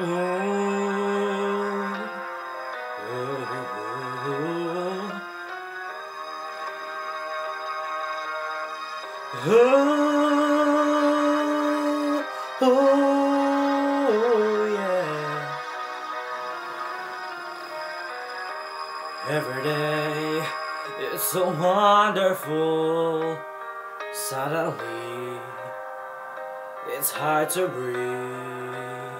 Oh, oh, yeah. Every day it's so wonderful. Suddenly, it's hard to breathe.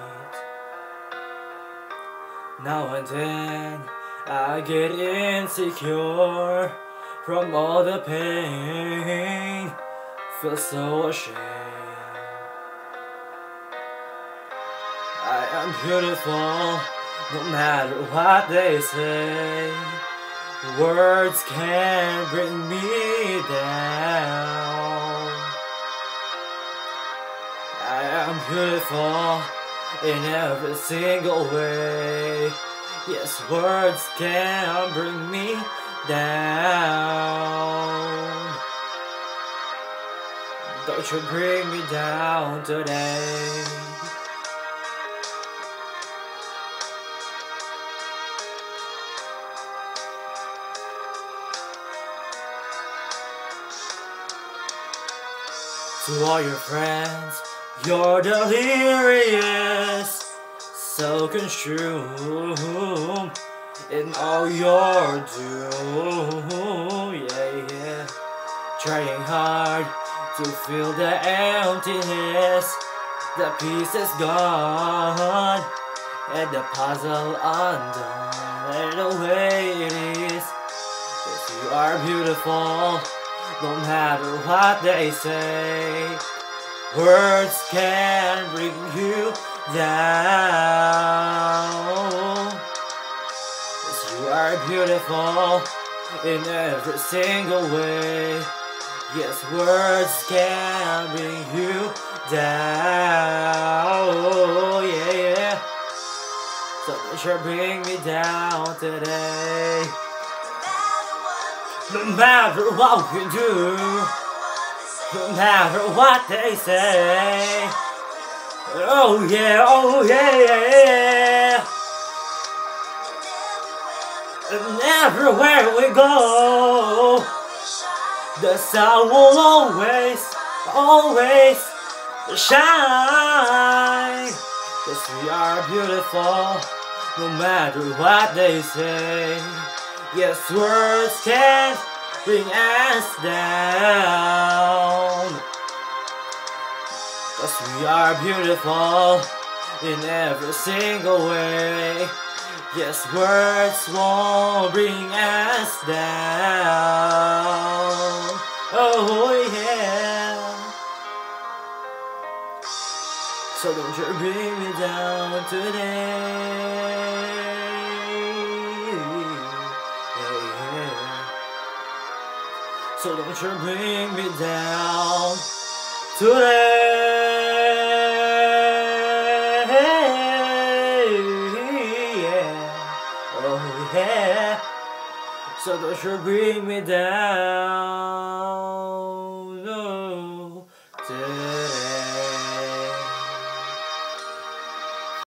Now and then, I get insecure from all the pain. Feel so ashamed. I am beautiful, no matter what they say. Words can't bring me down. I am beautiful in every single way. Yes, words can bring me down. Don't you bring me down today. To all your friends, you're delirious, so consumed in all your doom. Yeah, yeah. Trying hard to fill the emptiness, the piece is gone, and the puzzle undone. And the way it is, you are beautiful, no matter what they say. Words can bring you down. Yes, you are beautiful in every single way. Yes, words can bring you down. Oh, yeah, yeah. So don't you bring me down today. No matter what you do, no matter what they say. Oh yeah, oh yeah, yeah, yeah. And everywhere we go, the sun will always, always shine. Cause we are beautiful, no matter what they say. Yes, words can't bring us down. Are beautiful in every single way. Yes, words won't bring us down. Oh, yeah. So don't you bring me down today. Yeah, yeah. So don't you bring me down today. So don't you bring me down.